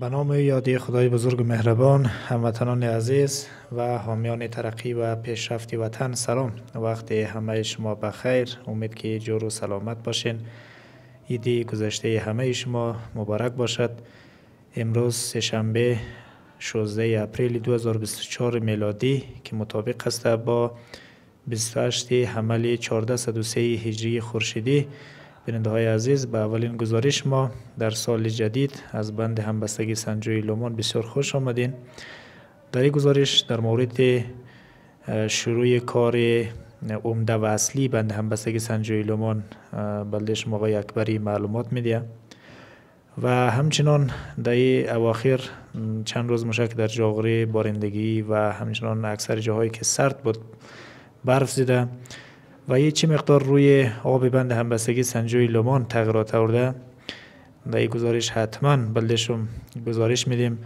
به نام یادی خدای بزرگ مهربان هموطنان عزیز و حامیان ترقی و پیشرفت وطن سلام. وقت همه شما بخیر امید که جور و سلامت باشین. ایدی گذشته همه شما مبارک باشد. امروز سهشنبه 16 اپریل 2024 میلادی که مطابق است با 28 حمل 1403 هجری خورشیدی. بیننده های عزیز به اولین گزارش ما در سال جدید از بند همبستگی سنجوی لومان بسیار خوش آمدین. در این گزارش در مورد شروع کار عمده و اصلی بند همبستگی سنجوی لومان بلده شما آقای اکبری معلومات میده و همچنان در اواخر چند روز مشک در جاغری بارندگی و همچنان اکثر جاهایی که سرد بود برف زده و یه چی مقدار روی آب بند همبستگی سنجوی لومان تغییرات آورده در این گزارش حتما بلدشم گزارش میدیم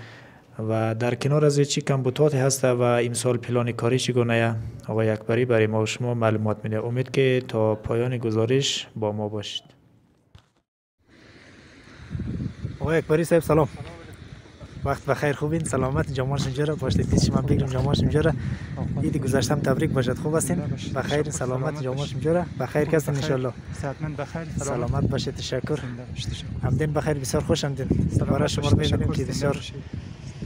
و در کنار از چی کمبوتات هست و امسال پلان کاری چگونه؟ آقای اکبری برای ما و شما معلومات میده. امید که تا پایان گزارش با ما باشید. آقای اکبری صاحب سلام. وقت بخیر خوبین سلامت جامعش اینجا باشید که من بگیرم جامعش اینجا ایدی گذشتم تبریک باشد خوب هستین. بخیر سلامت جامعش اینجا بخیر کسین ان شاء الله صحتمند بخیر. سلامت. باشید. تشکر. همدین بخیر. بسیار خوش همدین. برای شما می‌بینیم که بسیار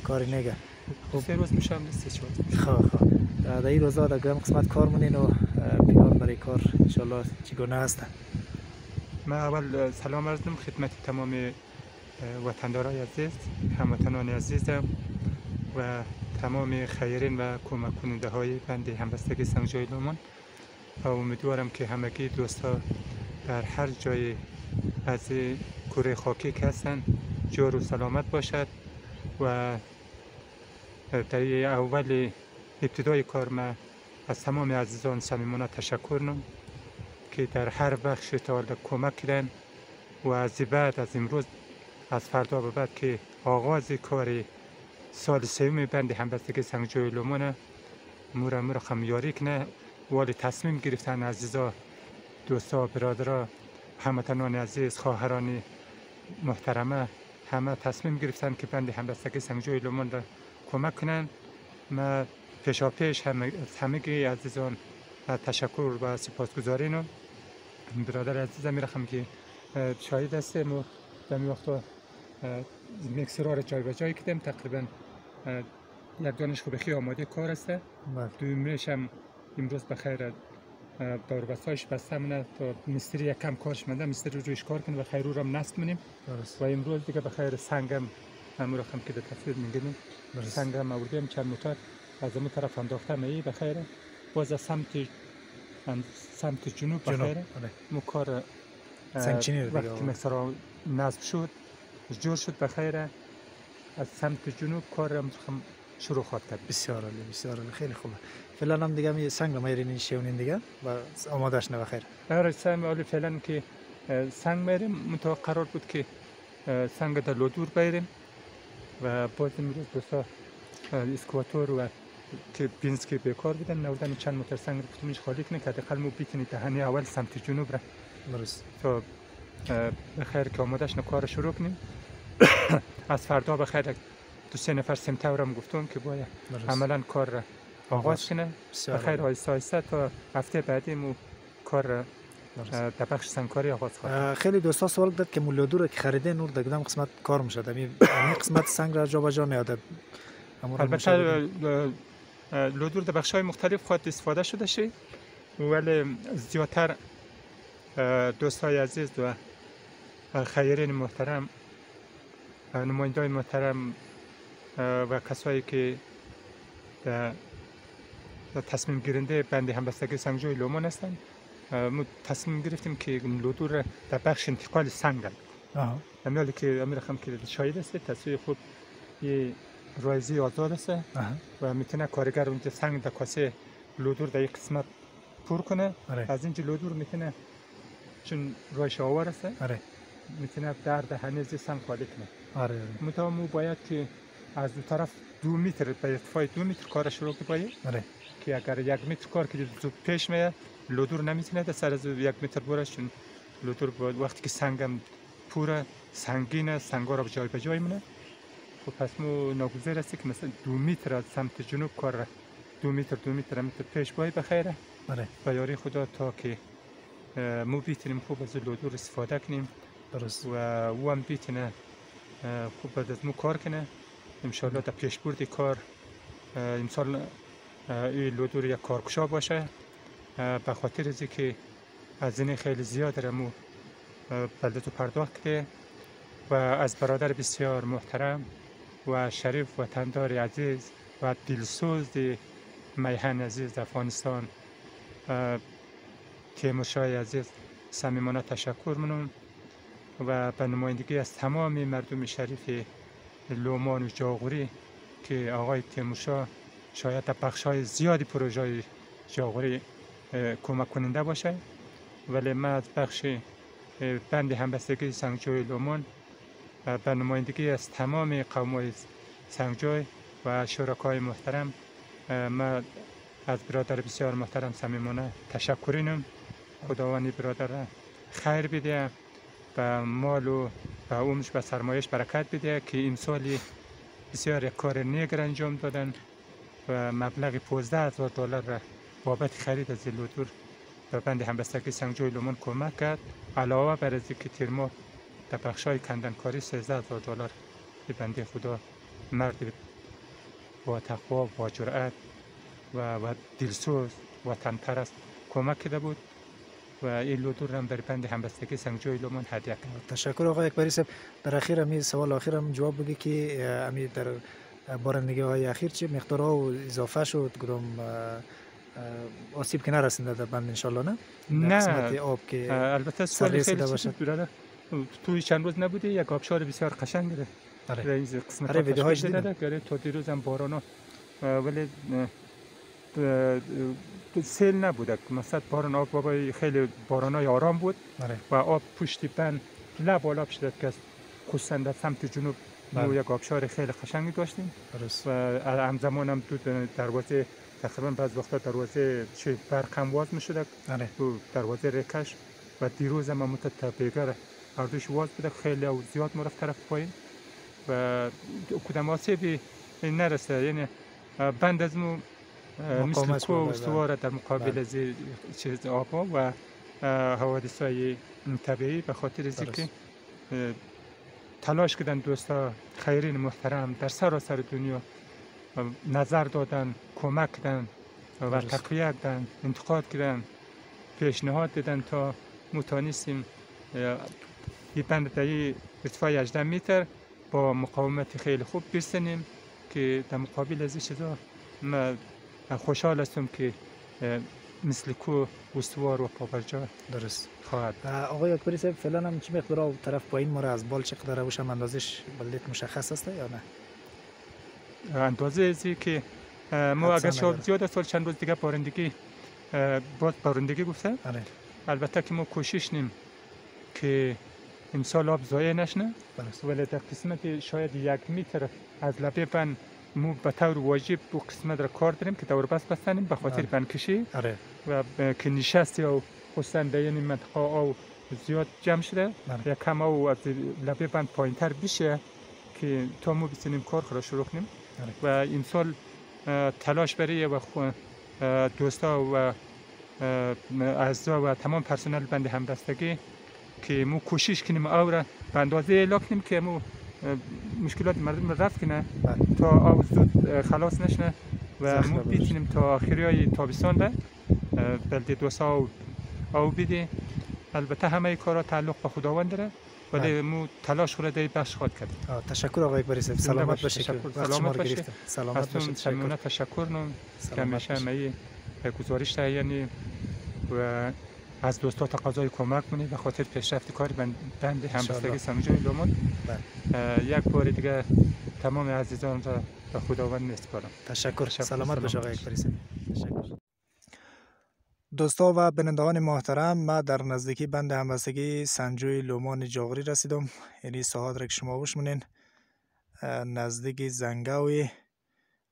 کاری نگه. خوب. سه روز میشم نیست خب خب. در این روزا در گرم قسمت کار مونین و پیگان برای کار. ان شاء الله چگونه هست. ما اول سلام عرض خدمت تمام وطندارای عزیز هموطنان عزیزم و تمام خیرین و کمک کننده های بند همبستگی سنگجای لومان و امیدوارم که همگی دوستا در هر جای از کره خاکی که هستن جور و سلامت باشد و در اول ابتدای کار ما از تمام عزیزان صمیمانه تشکر نم که در هر بخش تا کمک کردن و از بعد از امروز از فردا به بعد که آغاز کار سال سوم بند همبستگی سنگجوی لومانه مورا مورا خمیاری کنه والی تصمیم گرفتن عزیزا دوستا برادرا هموطنان عزیز خواهران محترمه همه تصمیم گرفتن که بند همبستگی سنگجوی لومان را کمک کنن. ما پیشا پیش همه همه عزیزان تشکر و سپاسگزاری نم برادر عزیزم میرخم که شاهد هستیم و در وقتا میکسر را جای به جای کردم تقریبا یک دانش خوبخی آماده کار است. دومیش هم امروز بخیر دار بستایش بسته منه تا مستری یک کم کارش منده مستری رویش کار کنه و خیر رو هم نست منیم و امروز دیگه بخیر سنگم همون رقم که در تصویر می‌گیریم سنگم آوردیم چند موتر از اون طرف انداخته می بخیر باز از سمت سمت جنوب بخیر مو کار وقتی مثلا نصب شد. جور شد بخیره از سمت جنوب کارم شروع خواهد کرد. بسیار عالی بسیار عالی. خیلی خوبه. فعلا هم دیگه می سنگ رو میرین شیونین دیگه و آمادهش نه بخیر. آره سنگ عالی فعلا که سنگ میریم منطقه قرار بود که سنگ در لودور بیریم و باز امروز دوستا اسکواتور و که بینز که بیکار بودن. نوردن چند متر سنگ رو خالی کنه که حداقل مو بیتونی دهنی اول سمت جنوب را. درست. تا بخیر که آمادش کار شروع کنیم. از فردا بخیر دو سه نفر سمتورم گفتم که باید عملا کار را آغاز کنه. بخیر آیسته آیسته تا هفته بعدی مو کار در بخش سنگکاری آغاز خواهد خیلی دوستا سوال داد که مولودو رو که خریده نور در کدام قسمت کار میشه این قسمت سنگ را جا به جا میاده البته لودور در بخش های مختلف خواهد استفاده شده شد ولی زیادتر دوستای عزیز و خیرین محترم نماینده محترم و کسایی که تصمیم گیرنده بند همبستگی سنگجوی لومان هستند. ما تصمیم گرفتیم که لودور در بخش انتقال سنگ امیالی که امیر خم که شاید است تصویر خوب یه رایزی آزاد است. و می‌تونه کارگر اونجا سنگ در کاسه لودور در یک قسمت پر کنه. آره. از اینجا لودور می‌تونه چون رایش آور است. آره. می‌تونه در دهنه سنگ خالی کنه آره. متو مو باید که از دو طرف دو متر به ارتفاع دو متر کار شروع باید آره. که اگر یک متر کار که زود پیش میاد لودور نمی‌تونه در سر از یک متر برش چون لودور وقتی که سنگم پوره سنگینه سنگا را جای به جای مونه خب پس مو ناگزیر است که مثلا دو متر از سمت جنوب کار دو متر دو متر متر پیش باید بخیره آره. و یاری خدا تا که مو بیتونیم خوب از لودور استفاده کنیم و او هم بیتونه خوب از مو کار کنه. انشالله در پیشبرد کار. امسال این لودور یک کارکشا باشه. به خاطر از که این خیلی زیاد رمو بلده تو پرداخت کرده. و از برادر بسیار محترم و شریف و تندار عزیز و دلسوز میهن عزیز افغانستان. تیموشای عزیز سمیمانه تشکر منون و به نمایندگی از تمام مردم شریف لومان و جاغوری که آقای تیموشا شاید در بخش های زیادی پروژه جاغوری کمک کننده باشه. ولی من از بخش بند همبستگی سنگجوی لومان به نمایندگی از تمام قوم های سنگجوی و شرکای محترم من از برادر بسیار محترم سمیمانه تشکرینم خداوند برادر خیر بده. به مال و به عمرش و سرمایش برکت بده که این سالی بسیار کار نیگر انجام دادن و مبلغ 15 هزار دلار را بابت خرید از لودور به بند همبستگی سنگجوی لومان کمک کرد. علاوه بر از که تیرما در بخش های کندنکاری 13 هزار دلار به بنده خدا مرد با تقوا با جرأت و, و دلسوز و تنپرست کمک کرده بود. و این لودور هم بر بند همبستگی سنگجوی لومان هدیه کرد تشکر آقای اکبری صاحب. در اخیر امی سوال اخیر هم جواب بگی که امی در بارندگی های اخیر چه مقدار ها اضافه شد؟ کدام آسیب که نرسیده در بند انشالله نه؟ نه. آب که البته سوال خیلی باشد. توی چند روز نبوده یک آبشار بسیار قشنگ داره. آره. این قسمت آره ویدیوهاش دیدم. آره تا دیروز هم باران ولی سیل نبوده مثلا باران آب بابای خیلی باران های آرام بود آره. و آب پشتی بند لب آلاب شده که خصوصا در سمت جنوب ما بله. یک آبشار خیلی قشنگی داشتیم درست. و همزمان هم تو دروازه تقریبا بعض وقتا دروازه چه برق هم واز می شده آره. تو دروازه رکش و دیروز هم متت بیگر هر دوش واز بوده خیلی او زیاد مرف طرف پایین و کدام آسیبی نرسه یعنی بند از مو مثل کو استواره در مقابل بله. از چیز آب و حوادث های طبیعی به خاطر از که تلاش کردن دوستا خیرین محترم در سراسر دنیا نظر دادن کمک کردن و تقویه کردن انتقاد کردن پیشنهاد دادن تا متانیستیم یه بند در ارتفاع 18 متر با مقاومت خیلی خوب برسنیم که در مقابل از چیزا خوشحال هستم که مثل کو استوار و پاپرجا درست خواهد آقای اکبری صاحب فعلا هم چی مقدار طرف پایین ما از بال چقدر روش هم اندازش بلدیت مشخص است یا نه اندازه ازی که ما اگر شاب زیاد سال چند روز دیگه بارندگی باز بارندگی گفته آره. البته که ما کوشش نیم که امسال آب زایه نشنه ولی در قسمت شاید یک متر از لبه بند مو به طور واجب بو قسمت را کار داریم که دور بس بستنیم به خاطر بنکشی آره. و که نشستی او خصوصا در این منطقه او زیاد جمع شده آره. یا کم او از لبه بند پایین تر بشه که تا ما بتونیم کار را شروع کنیم آره. و این سال تلاش برای و دوستا و اعضا و تمام پرسنل بند همبستگی که مو کوشش کنیم او را به اندازه کنیم که مو مشکلات مردم رفت کنه بله. تا آب زود خلاص نشنه و ما بیتونیم تا آخری های تابستان ده. بلده دو سا او بیده البته همه کارا تعلق به خداوند داره. ولی بله. مو تلاش خود در بخش خود کرد. تشکر آقای اکبری صاحب سلامت باش، باشید. تشکر. وقت سلامت. گرفتم سلامت اون تشکر. تشکر نم. که همیشه. می گزارش یعنی و از دوستا تقاضای کمک کنید به خاطر پیشرفت کار بند همبستگی. سمجان لومون بله. یک بار دیگه تمام عزیزان را به خداوند میسپارم تشکر. تشکر. سلامت باش آقای تشکر دوستا و بینندگان محترم ما در نزدیکی بند همبستگی سنجوی لومان جاغری رسیدم. یعنی ساحات را که شما بشمونین اه، نزدیک زنگاوی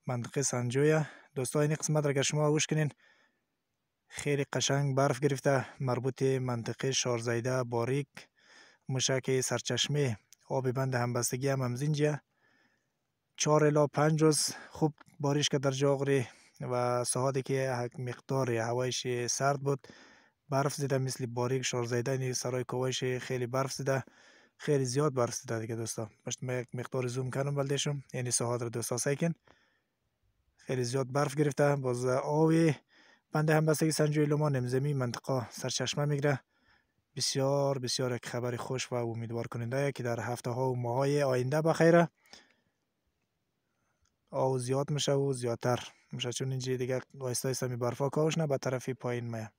منطقه سنجویه. دوستا این قسمت را که شما گوش کنین. خیلی قشنگ برف گرفته مربوط منطقه شارزیده باریک مشک سرچشمه آب بند همبستگی هم همزینجه چهار الا پنج روز خوب بارش که در جاغری و ساعاتی که مقدار هوایش سرد بود برف زده مثل باریک شار زیده یعنی سرای کوایش خیلی برف زده. خیلی زیاد برف زده دیگه دوستا. باش من یک مقدار زوم کردم بلدشم یعنی ساعات رو دوستا سیکن خیلی زیاد برف گرفته باز آوی بند همبستگی سنجوی لومان نمزمی منطقه سرچشمه می‌گیره. بسیار بسیار یک خبر خوش و امیدوار کننده که در هفته ها و ماه های آینده بخیره آو زیاد میشه و زیادتر میشه. چون اینجا دیگه آیسته آیسته می برفا کاوش نه به طرف پایین میه